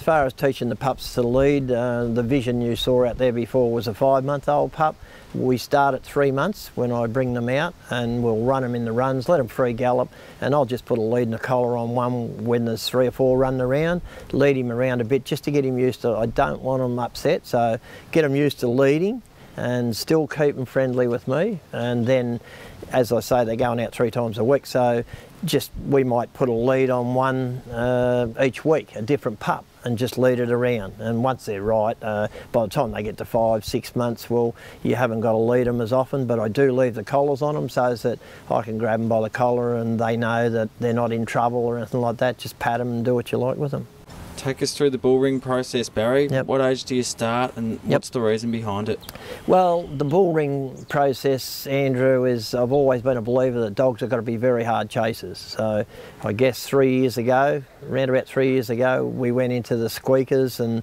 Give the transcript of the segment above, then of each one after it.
far as teaching the pups to lead, uh, the vision you saw out there before was a five month old pup. We start at three months when I bring them out and we'll run them in the runs, let them free gallop, and I'll just put a lead and a collar on one when there's three or four running around, lead him around a bit just to get him used to I don't want them upset, so get them used to leading and still keep them friendly with me. And then, as I say, they're going out three times a week, so just we might put a lead on one uh, each week, a different pup and just lead it around. And once they're right, uh, by the time they get to five, six months, well, you haven't got to lead them as often, but I do leave the collars on them so that I can grab them by the collar and they know that they're not in trouble or anything like that. Just pat them and do what you like with them. Take us through the bull ring process, Barry. Yep. What age do you start and what's the reason behind it? Well, the bull ring process, Andrew, is I've always been a believer that dogs have got to be very hard chasers. So I guess three years ago, around about three years ago, we went into the squeakers and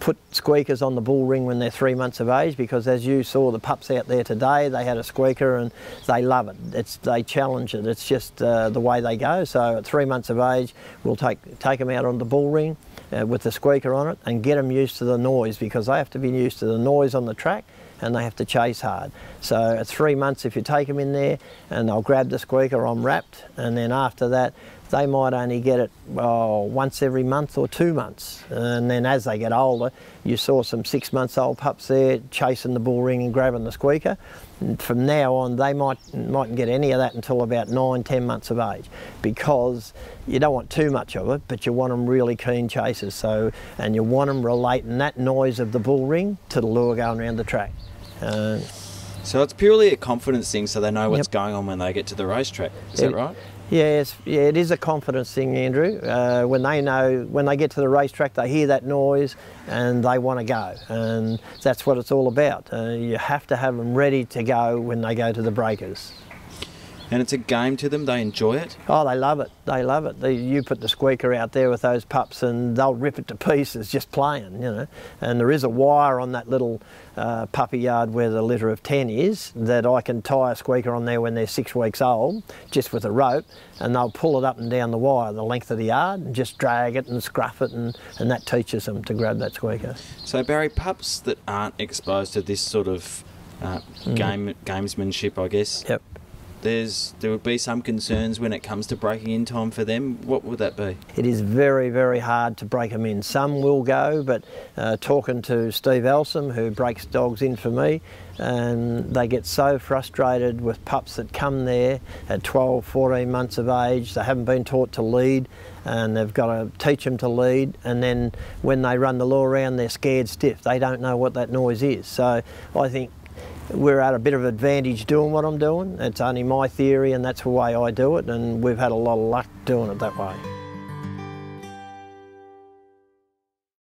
put squeakers on the bull ring when they're three months of age because as you saw the pups out there today they had a squeaker and they love it it's they challenge it it's just uh, the way they go so at three months of age we'll take take them out on the bull ring uh, with the squeaker on it and get them used to the noise because they have to be used to the noise on the track and they have to chase hard. So at three months, if you take them in there and they'll grab the squeaker, I'm wrapped, and then after that, they might only get it oh, once every month or two months. And then as they get older, you saw some six months old pups there chasing the bull ring and grabbing the squeaker. And from now on, they might, mightn't get any of that until about nine, ten months of age because you don't want too much of it, but you want them really keen chasers. So, and you want them relating that noise of the bull ring to the lure going around the track. Uh, so it's purely a confidence thing, so they know what's Yep. going on when they get to the racetrack. Is It- that right? Yes, yeah, it is a confidence thing, Andrew. Uh, when they know, when they get to the racetrack, they hear that noise and they want to go, and that's what it's all about. Uh, you have to have them ready to go when they go to the breakers. And it's a game to them. They enjoy it. Oh, they love it. They love it. They, you put the squeaker out there with those pups, and they'll rip it to pieces just playing, you know. And there is a wire on that little uh, puppy yard where the litter of ten is that I can tie a squeaker on there when they're six weeks old, just with a rope, and they'll pull it up and down the wire the length of the yard and just drag it and scruff it, and, and that teaches them to grab that squeaker. So Barry, pups that aren't exposed to this sort of uh, game gamesmanship, I guess. Yep. There's there would be some concerns when it comes to breaking in time for them. What would that be? It is very, very hard to break them in. Some will go, but uh, talking to Steve Elsom, who breaks dogs in for me, and they get so frustrated with pups that come there at 12, 14 months of age. They haven't been taught to lead, and they've got to teach them to lead. And then when they run the lure around, they're scared stiff. They don't know what that noise is. So I think we're at a bit of advantage doing what I'm doing. It's only my theory, and that's the way I do it, and we've had a lot of luck doing it that way.